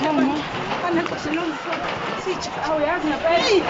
Mama, ana kashe lungu. Si cika awo ya na.